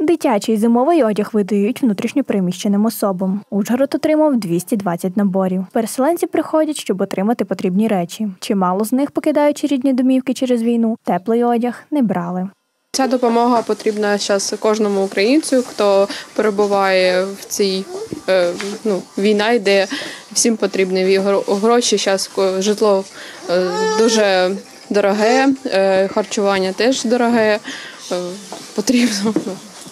Дитячий зимовий одяг видають внутрішньопереміщеним особам. Ужгород отримав 220 наборів. Переселенці приходять, щоб отримати потрібні речі. Чимало з них, покидаючи рідні домівки через війну, теплий одяг не брали. Ця допомога потрібна зараз кожному українцю, хто перебуває в цій е, ну, війна йде, всім потрібні гроші. Зараз житло е, дуже дороге, е, харчування теж дороге. Потрібно.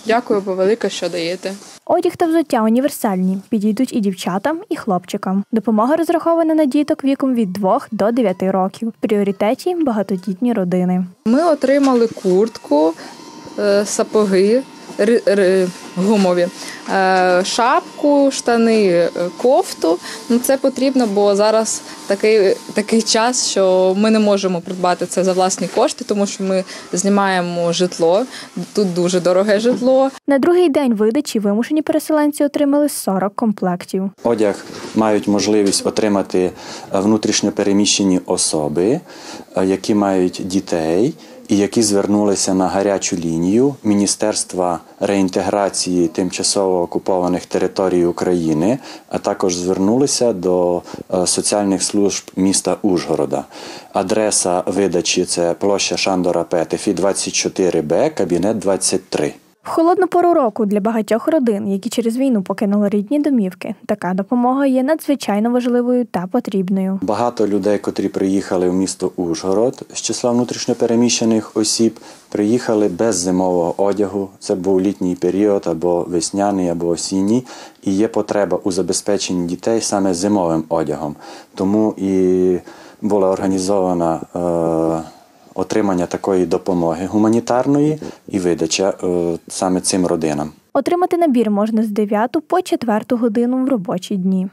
Дякую, бо велике, що даєте. Одяг та взуття універсальні, підійдуть і дівчатам, і хлопчикам. Допомога розрахована на діток віком від 2 до 9 років. В пріоритеті багатодітні родини. Ми отримали куртку, е, сапоги гумові, шапку, штани, е, кофту. Ну, це потрібно, бо зараз такий, такий час, що ми не можемо придбати це за власні кошти, тому що ми знімаємо житло. Тут дуже дороге житло. На другий день видачі вимушені переселенці отримали 40 комплектів. Одяг мають можливість отримати е, внутрішньо переміщені особи, е, які мають дітей і які звернулися на гарячу лінію Міністерства реінтеграції тимчасово окупованих територій України, а також звернулися до е, соціальних служб міста Ужгорода. Адреса видачі це площа Шандора Петефі, 24Б, кабінет 23. В холодну пору року для багатьох родин, які через війну покинули рідні домівки, така допомога є надзвичайно важливою та потрібною. Багато людей, котрі приїхали в місто Ужгород з числа внутрішньопереміщених осіб, приїхали без зимового одягу. Це був літній період або весняний, або осінній, і є потреба у забезпеченні дітей саме зимовим одягом. Тому і була організована. Е- Отримання такої допомоги гуманітарної і видача е, саме цим родинам. Отримати набір можна з 9 по 4 годину в робочі дні.